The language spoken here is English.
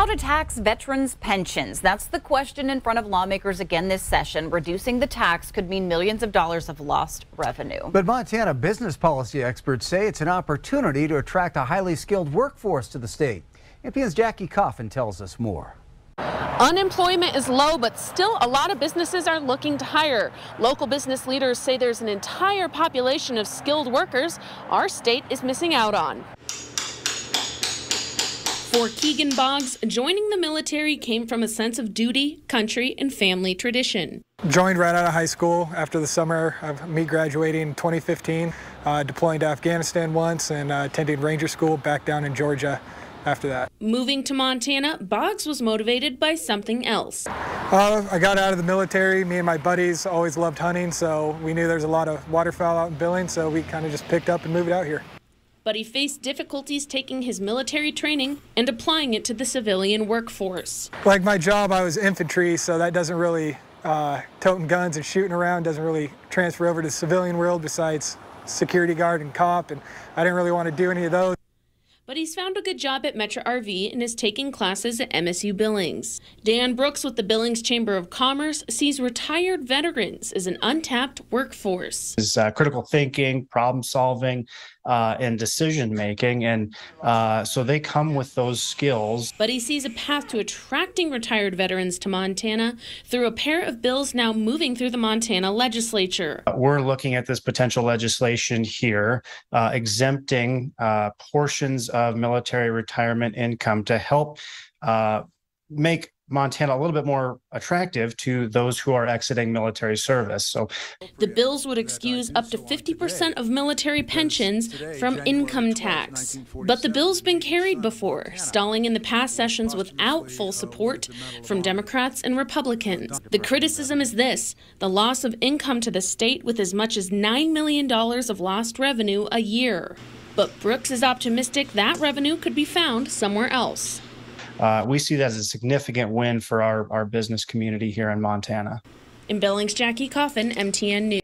How to tax veterans' pensions? That's the question in front of lawmakers again this session. Reducing the tax could mean millions of dollars of lost revenue. But Montana business policy experts say it's an opportunity to attract a highly skilled workforce to the state. MTN's Jackie Coffin tells us more. Unemployment is low, but still a lot of businesses are looking to hire. Local business leaders say there's an entire population of skilled workers our state is missing out on. For Keegan Boggs, joining the military came from a sense of duty, country, and family tradition. Joined right out of high school after the summer of me graduating in 2015, uh, deploying to Afghanistan once and uh, attending Ranger School back down in Georgia after that. Moving to Montana, Boggs was motivated by something else. Uh, I got out of the military. Me and my buddies always loved hunting, so we knew there's a lot of waterfowl out in Billings, so we kind of just picked up and moved out here but he faced difficulties taking his military training and applying it to the civilian workforce. Like my job, I was infantry, so that doesn't really, uh, toting guns and shooting around doesn't really transfer over to the civilian world besides security guard and cop, and I didn't really want to do any of those but he's found a good job at Metro RV and is taking classes at MSU Billings. Dan Brooks with the Billings Chamber of Commerce sees retired veterans as an untapped workforce. Is uh, critical thinking, problem solving, uh, and decision making, and uh, so they come with those skills. But he sees a path to attracting retired veterans to Montana through a pair of bills now moving through the Montana legislature. We're looking at this potential legislation here, uh, exempting uh, portions of military retirement income to help uh, make Montana a little bit more attractive to those who are exiting military service. So the bills would excuse up to 50% of military pensions from income tax. But the bill's been carried before, stalling in the past sessions without full support from Democrats and Republicans. The criticism is this the loss of income to the state with as much as $9 million of lost revenue a year. But Brooks is optimistic that revenue could be found somewhere else. Uh, we see that as a significant win for our, our business community here in Montana. In Billings, Jackie Coffin, MTN News.